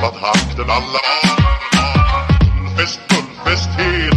Vad denn alle alla Fest, und fest, hier.